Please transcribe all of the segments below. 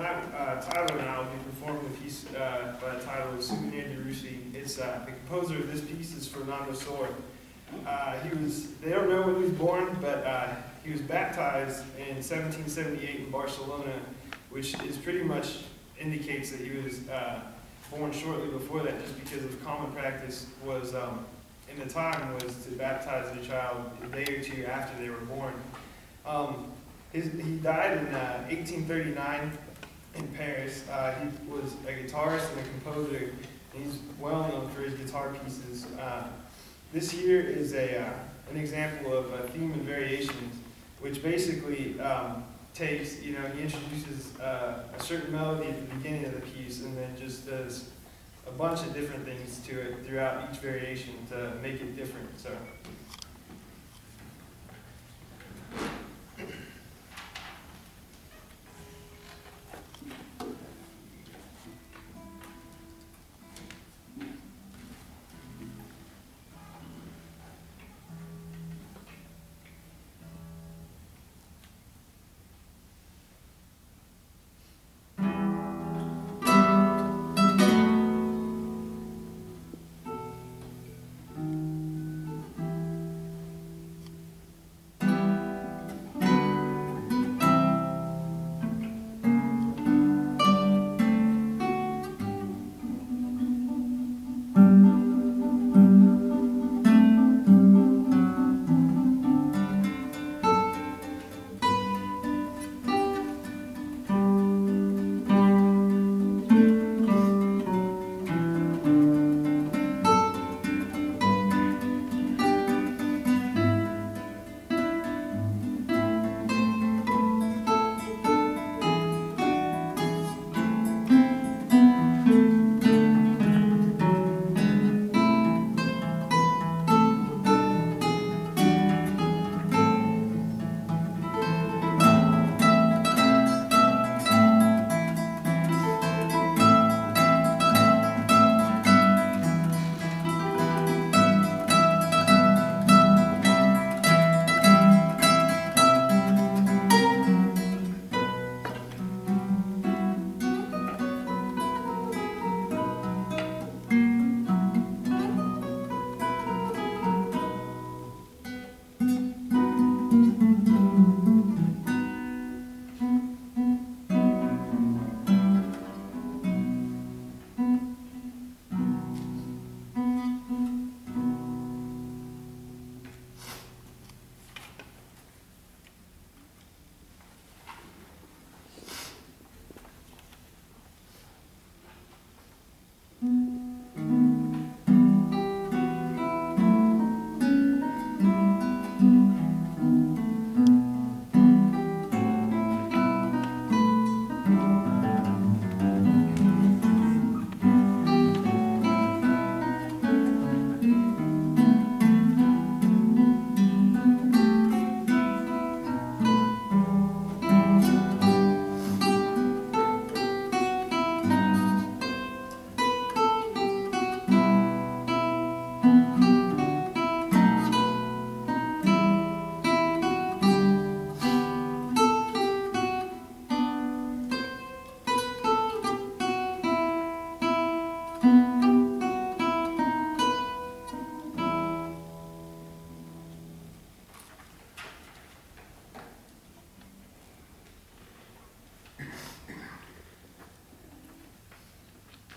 Tonight, uh, Tyler and I will be performing a piece uh, by the title of Souvenir de Russie. It's uh, the composer of this piece is Fernando Sor. Uh, he was they don't know when he was born, but uh, he was baptized in 1778 in Barcelona, which is pretty much indicates that he was uh, born shortly before that, just because of common practice was um, in the time was to baptize the child a day or two after they were born. Um, his, he died in uh, 1839 in Paris. Uh, he was a guitarist and a composer. And he's well known for his guitar pieces. Uh, this here is a, uh, an example of a theme and variations, which basically um, takes, you know, he introduces uh, a certain melody at the beginning of the piece and then just does a bunch of different things to it throughout each variation to make it different. So.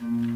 Mm-hmm.